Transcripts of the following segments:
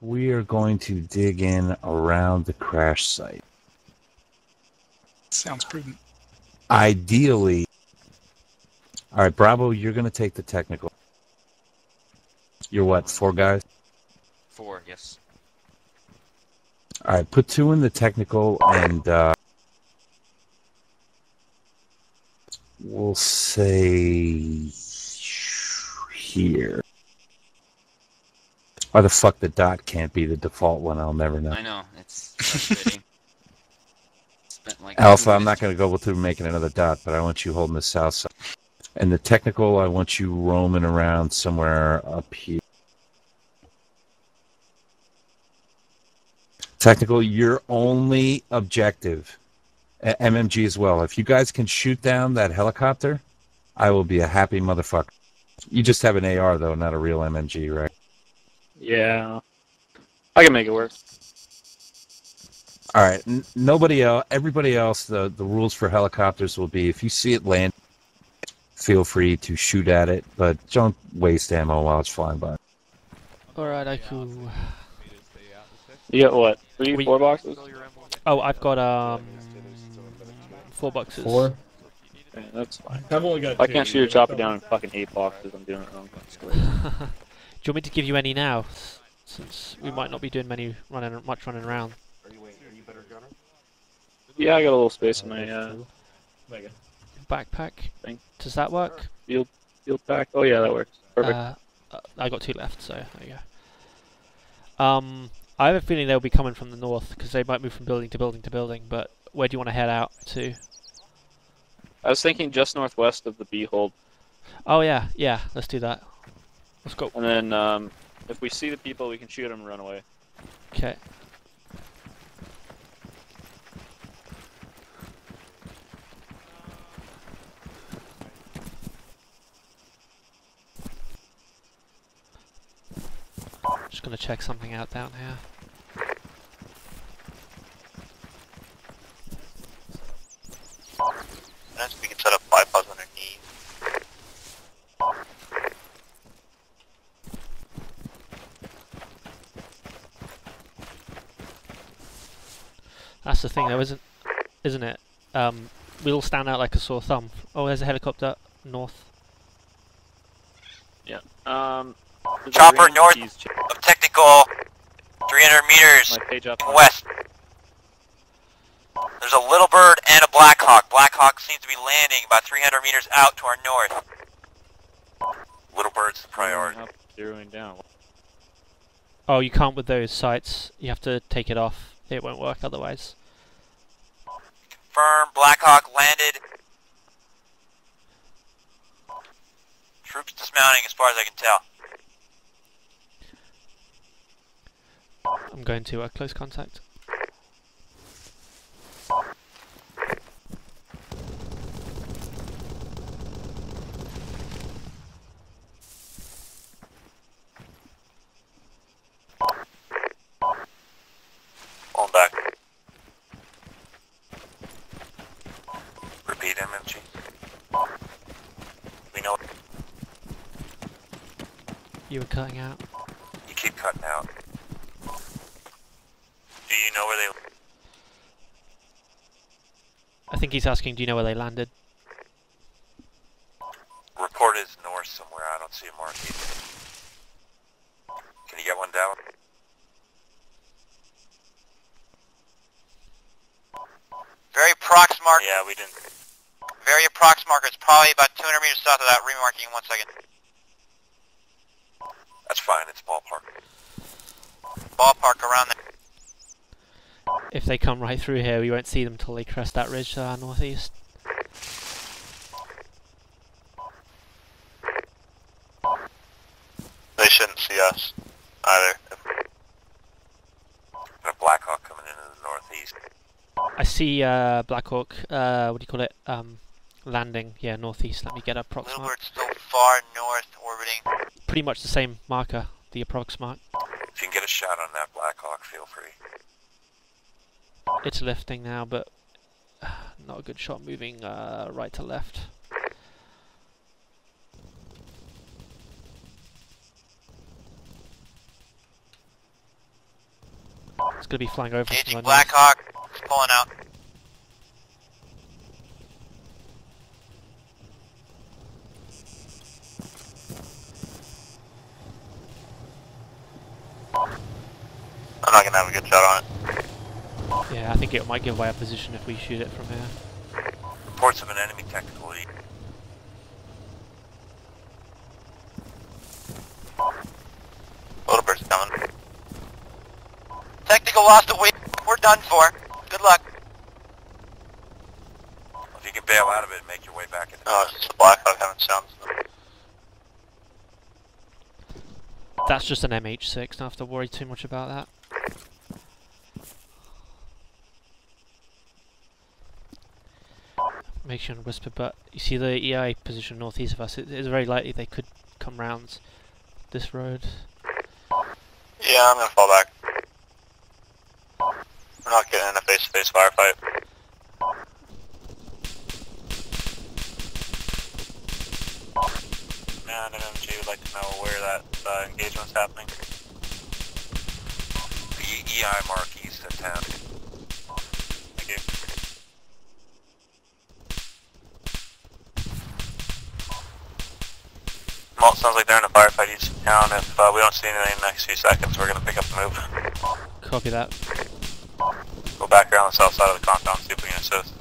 we are going to dig in around the crash site. Sounds prudent. Ideally, all right, Bravo, you're going to take the technical. You're what, four guys? Four, yes. All right, put two in the technical, and uh, we'll say here. Why the fuck the dot can't be the default one? I'll never know. I know, it's frustrating. Like Alpha, I'm not going to go through making another dot, but I want you holding the south side. And the technical, I want you roaming around somewhere up here. Technical, your only objective, MMG as well. If you guys can shoot down that helicopter, I will be a happy motherfucker. You just have an AR though, not a real MMG, right? Yeah. I can make it work. All right. N- nobody else, everybody else, the, the rules for helicopters will be if you see it land, feel free to shoot at it, but don't waste ammo while it's flying by. Alright, I cool. You got what? Three, We- four boxes? Oh, I've got um four boxes. Four. Yeah, that's fine. I've only got If I can't shoot a but chopper down in fucking eight boxes, I'm doing it wrong. Do you want me to give you any now? Since we might not be doing many running much running around. Yeah, I got a little space in my uh, Backpack. Thank- Does that work? field field pack. Oh yeah, that works. Perfect. Uh, uh, I got two left, so there you go. Um, I have a feeling they'll be coming from the north because they might move from building to building to building. But where do you want to head out to? I was thinking just northwest of the B hold, Oh yeah, yeah. Let's do that. Let's go. and then um, if we see the people, we can shoot them and run away. Okay. Just gonna check something out down here. Sometimes we can set up bypass underneath. That's the thing, though, isn't isn't it? Um, we all stand out like a sore thumb. Oh, there's a helicopter north. Um, Chopper north. Of technical, 300 meters My page up. west. There's a little bird and a black hawk. Black hawk seems to be landing about 300 meters out to our north. Little bird's the priority. Up, zeroing down. Oh, you can't with those sights. You have to take it off. It won't work otherwise. Firm, Black Hawk landed. Troops dismounting as far as I can tell. I'm going to uh, close contact. Pulling back. Repeat MMG. We know You were cutting out. you keep cutting out. Do you know where they I think he's asking, do you know where they landed? report is north somewhere? I don't see a mark either. Can you get one down? Very prox mark. Yeah, we didn't. Very approx marker. It's probably about 200 meters south of that. Remarking in one second. That's fine. It's ballpark. Ballpark around there. If they come right through here, we won't see them till they crest that ridge to our northeast. They shouldn't see us either. A Black Hawk coming into the northeast. I see uh, Blackhawk, uh, what do you call it? Um, landing, yeah, northeast. Let me get a prox Little mark. Bird's still far north, orbiting. Pretty much the same marker, the approx mark. If you can get a shot on that Black Hawk, feel free. It's lifting now, but not a good shot moving uh, right to left. It's going to be flying over Engaging the. Blackhawk. It's pulling out. I'm not gonna have a good shot on it. Yeah, I think it might give away our position if we shoot it from here. Reports of an enemy tactical lead. Little bird's coming. Technical lost a week. We're done for. Good luck. If you can bail out of it and make your way back in. Oh, it's the Blackhawk having sounds. That's just an MH6, don't have to worry too much about that. Make sure and whisper, but you see the EI position northeast of us, it is very likely they could come round this road. Yeah, I'm gonna fall back. We're not getting in a face-to-face firefight. Man, MMG would like to know where that uh, engagement's happening. The EI mark east of town. Thank you. It sounds like they're in a firefight east of town. If uh, we don't see anything in the next few seconds, we're gonna pick up the move. Copy that. Go back around the south side of the compound, see if we can assist.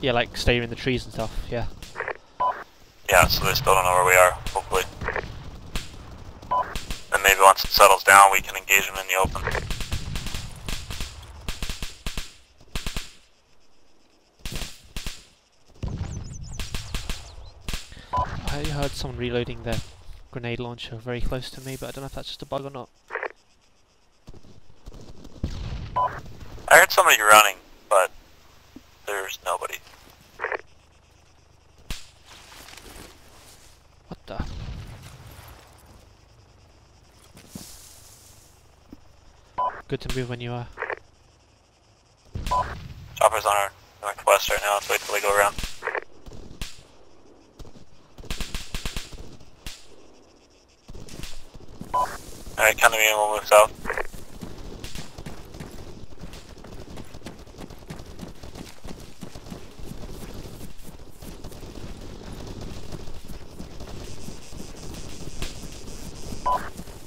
Yeah, like stay in the trees and stuff, yeah. Yeah, so they still don't know where we are, hopefully. And maybe once it settles down, we can engage them in the open. I heard someone reloading their grenade launcher very close to me, but I don't know if that's just a bug or not. I heard somebody running, but there's nobody. What the? Good to move when you are. Chopper's on our northwest right now, let's wait till they go around. Alright, come to me and we'll move south.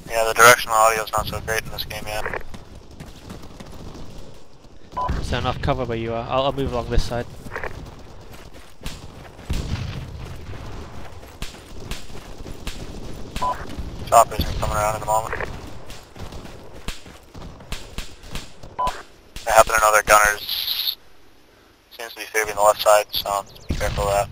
Yeah, the directional audio is not so great in this game yet. There enough cover where you are? I'll, I'll move along this side. Choppers are coming around in a moment. I happen to know their gunners seems to be favoring the left side, so be careful of that.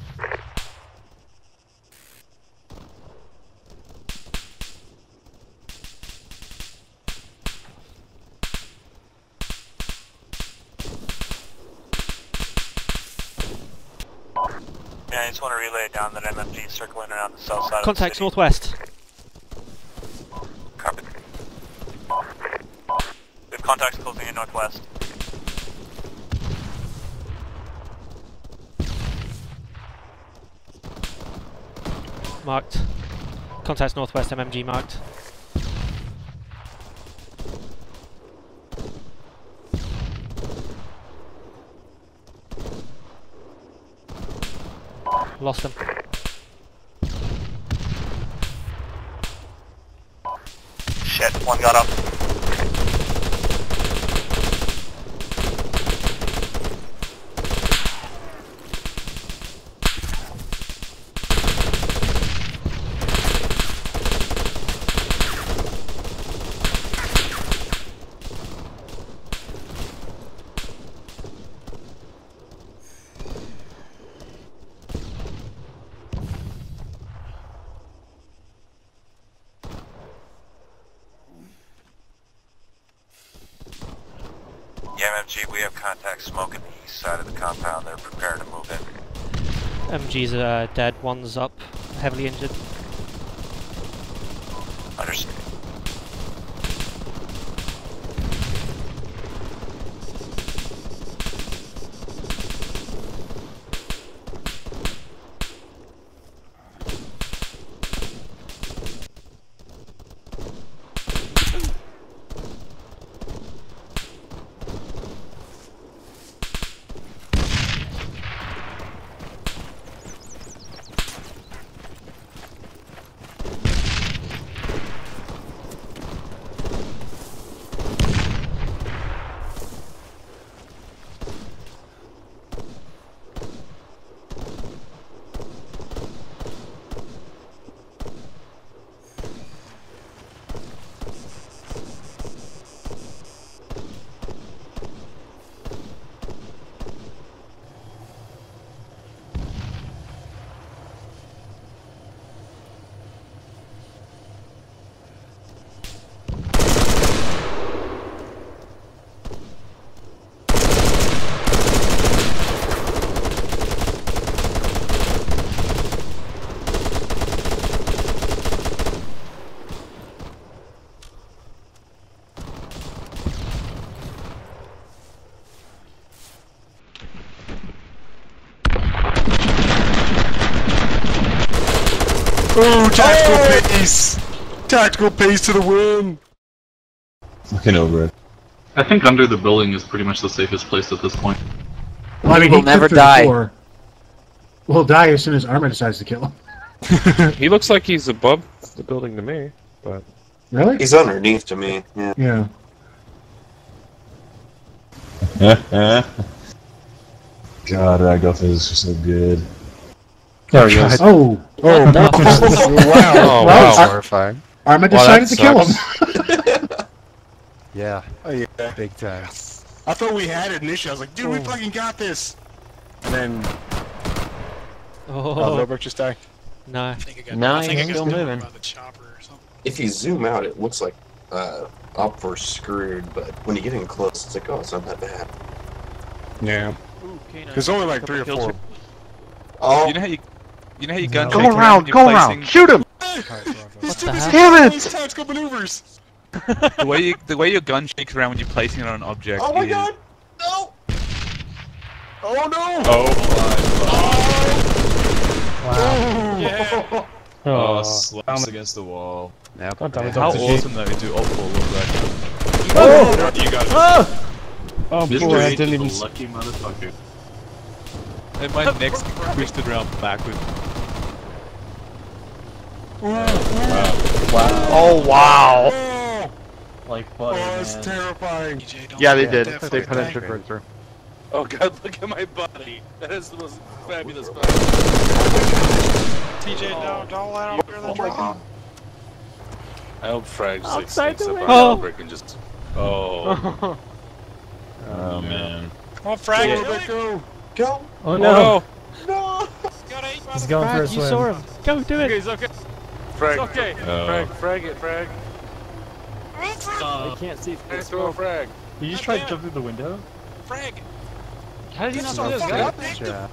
Yeah, I just want to relay down that MMG circling around the south side Contacts of the northwest. Copy. We have contacts closing in northwest. Marked. Contacts northwest, MMG marked. Lost them. Shit, one got up. Yeah, MMG, we have contact smoke smoking the east side of the compound. They're preparing to move in. MG's uh, dead, one's up, heavily injured. Understood. Ooh, tactical pace! Tactical pace to the win! Looking over it. I think under the building is pretty much the safest place at this point. Well, I mean, will he never never die. die. We'll die as soon as Arma decides to kill him. He looks like he's above the building to me, but Really? He's underneath to me. Yeah. Yeah. God, Ragdoll is just so good. There he is. Oh, Oh, No. wow. oh wow, I- horrifying. Arma Well, that decided to kill him. Yeah, Oh, yeah. big time. I thought we had it initially. I was like, dude, we fucking got this! And then, oh, Oh, Lobert just died. no. I think I got, no, he's still moving. If you zoom out, it looks like uh, up or screwed, but when you get in close, it's like, oh, it's not that bad. Yeah. There's only like three or four. Oh, You know how you, you know how you gun Go around, when go you're around, placing- shoot him! What the hell? Damn it! Tactical maneuvers! The way you, the way your gun shakes around when you're placing it on an object. oh my is- god! No! Oh no! Oh, Wow! oh, oh. slams against the wall. Now, God damn it, How awesome though to do alt pull look like. Oh! You got it. Ah! Oh Mr. boy, I H didn't even. a lucky motherfucker. And my neck's twisted around backwards. Oh wow! Oh! Like Oh, that's terrifying. Yeah, they did. They penetrated right through. Oh god, look at my body. That is the most fabulous body. TJ, no, don't let him hear the oh drum. I hope Frag just like Outside sneaks up way. on Oh. Albrecht and just. Oh. Oh, oh man. Come on, Frag, go! Go! Oh no! No! He's going Frag, you saw him. Go, do it. He's okay. Frag. okay. Oh. Frag, frag it, frag. I can't see. Nice throw, frag. You just tried to jump through the window. Frag. How did you not see this fucking guy?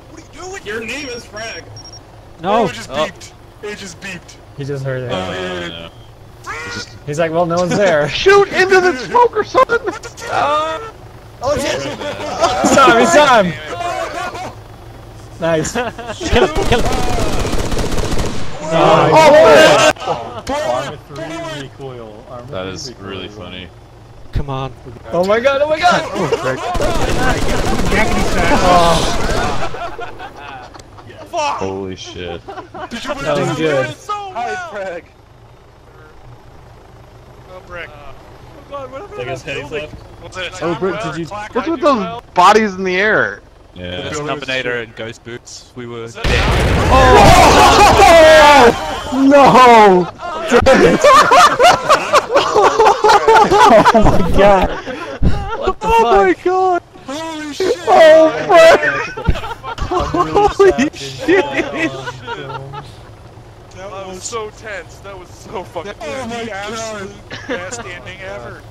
Your name is Frag! No. Oh, it just oh. beeped. It just beeped. He just heard it. Uh, oh, yeah, yeah. He's like, well, no one's there. Shoot into the smoke or something! Oh shit! saw him, he saw him! Oh, nice. Kill him, kill him. Arma 3 recoil. Arma That 3 is recoil. really funny. Come on. Oh my god, oh my god! Oh, Holy shit. That was good. Hi, Frag. Like uh, his head left. Oh, Britt, did you... What's with those bodies in the air? Yeah. This Numbinator and Ghost Boots, we were dead. No! oh my god! What the Oh fuck? my god! Holy oh, shit! Oh my! Holy shit! That was so tense. That was so fucking. Oh my god! best ending ever.